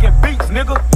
fucking beats, nigga.